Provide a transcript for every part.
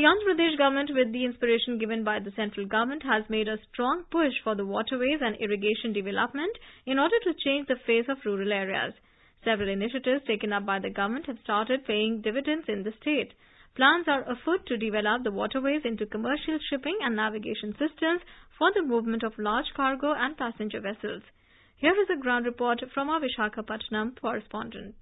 The Andhra Pradesh government, with the inspiration given by the central government, has made a strong push for the waterways and irrigation development in order to change the face of rural areas. Several initiatives taken up by the government have started paying dividends in the state. Plans are afoot to develop the waterways into commercial shipping and navigation systems for the movement of large cargo and passenger vessels. Here is a ground report from our Visakhapatnam correspondent.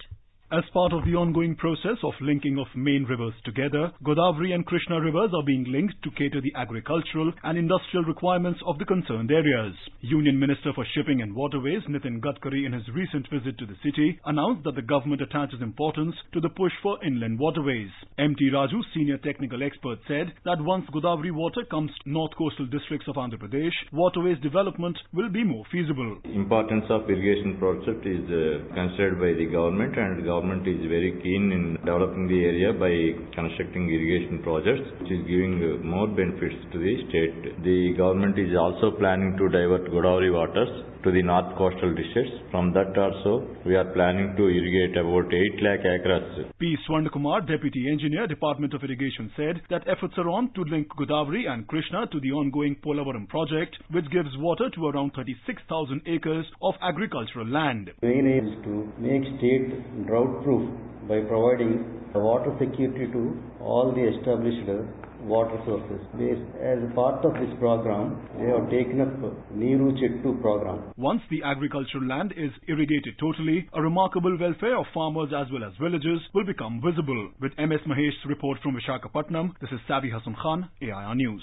As part of the ongoing process of linking of main rivers together, Godavari and Krishna rivers are being linked to cater the agricultural and industrial requirements of the concerned areas. Union Minister for Shipping and Waterways Nitin Gadkari in his recent visit to the city announced that the government attaches importance to the push for inland waterways. MT Raju, senior technical expert, said that once Godavari water comes to north coastal districts of Andhra Pradesh, waterways development will be more feasible. Importance of irrigation project is uh, considered by the government and the government is very keen in developing the area by constructing irrigation projects, which is giving more benefits to the state. The government is also planning to divert Godavari waters to the north coastal districts. From that also, we are planning to irrigate about 8 lakh acres. P. Swarnakumar, Deputy Engineer, Department of Irrigation, said that efforts are on to link Godavari and Krishna to the ongoing Polavaram project, which gives water to around 36,000 acres of agricultural land. main aim is to make state drought proof by providing water security to all the established water sources. As part of this program, they have taken up Neeru Chettu program. Once the agricultural land is irrigated totally, a remarkable welfare of farmers as well as villagers will become visible. With MS Mahesh's report from Visakhapatnam, this is Sabi Hassan Khan, AIR News.